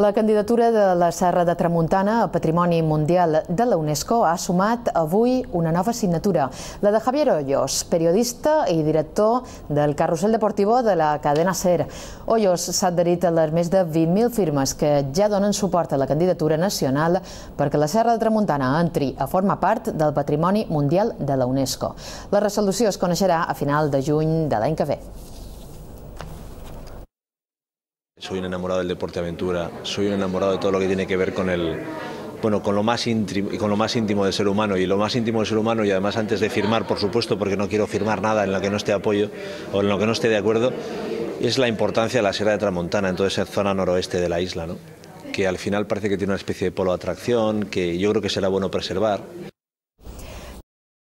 La candidatura de la Serra de Tramuntana a Patrimoni Mundial de la UNESCO ha sumat avui una nova signatura, la de Javier Hoyos, periodista i director del Carrusel Deportivo de la cadena SER. Hoyos s'ha adherit a les més de 20.000 firmes que ja donen suport a la candidatura nacional perquè la Serra de Tramuntana entri a formar part del Patrimoni Mundial de la UNESCO. La resolució es coneixerà a final de juny de l'any que ve. Soy un enamorado del deporte aventura, soy un enamorado de todo lo que tiene que ver con el, bueno, con lo más íntimo, con lo más íntimo del ser humano y lo más íntimo del ser humano y además antes de firmar, por supuesto, porque no quiero firmar nada en lo que no esté apoyo o en lo que no esté de acuerdo, es la importancia de la Sierra de Tramontana, en toda esa zona noroeste de la isla, ¿no? que al final parece que tiene una especie de polo de atracción, que yo creo que será bueno preservar